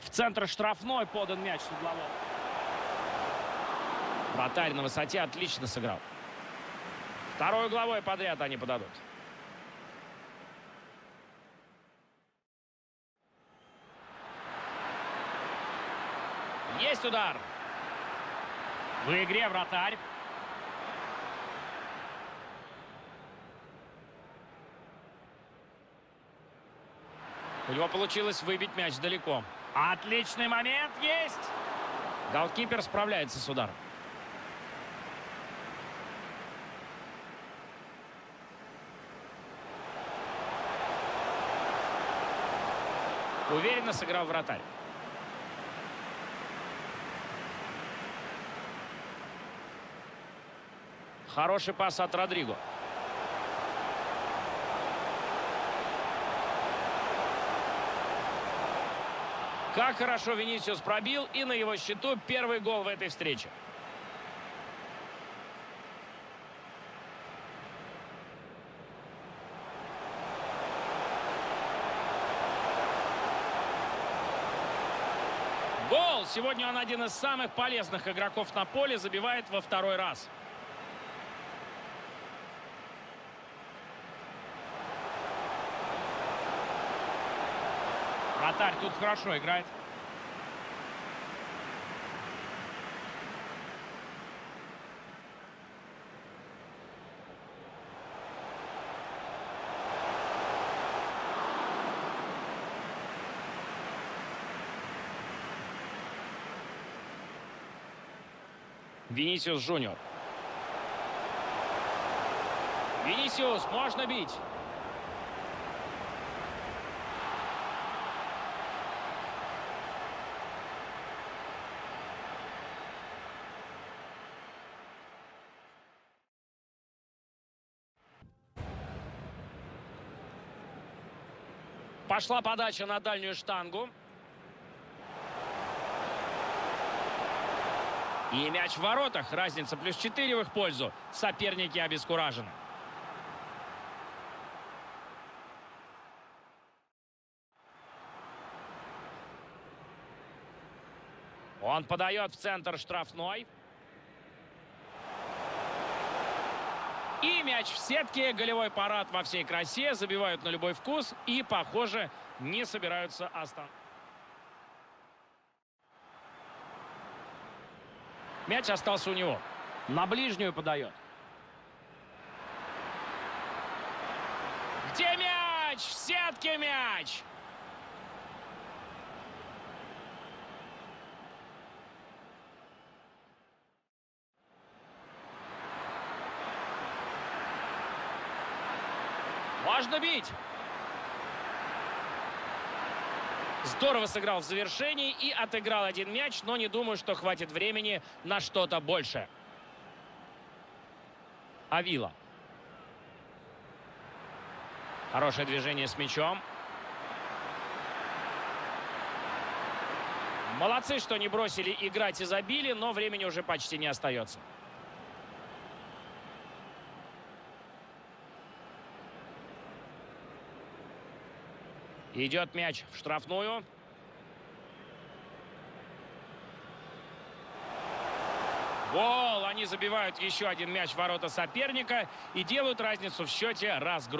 В центр штрафной подан мяч с углового. Вратарь на высоте отлично сыграл. Второй угловой подряд они подадут. Есть удар. В игре вратарь. У него получилось выбить мяч далеко. Отличный момент есть. Голкипер справляется с ударом. Уверенно сыграл вратарь. Хороший пас от Родриго. Как хорошо Венисиус пробил, и на его счету первый гол в этой встрече. Гол! Сегодня он один из самых полезных игроков на поле, забивает во второй раз. Вратарь тут хорошо играет. Винисиус Жуниор. Винисиус, можно бить. Пошла подача на дальнюю штангу. И мяч в воротах. Разница плюс 4 в их пользу. Соперники обескуражены. Он подает в центр штрафной. И мяч в сетке. Голевой парад во всей красе. Забивают на любой вкус. И, похоже, не собираются остановиться. Мяч остался у него. На ближнюю подает. Где мяч? В сетке мяч! Можно бить. Здорово сыграл в завершении и отыграл один мяч, но не думаю, что хватит времени на что-то большее. Авила. Хорошее движение с мячом. Молодцы, что не бросили играть и забили, но времени уже почти не остается. Идет мяч в штрафную. Гол! Они забивают еще один мяч в ворота соперника и делают разницу в счете разгром.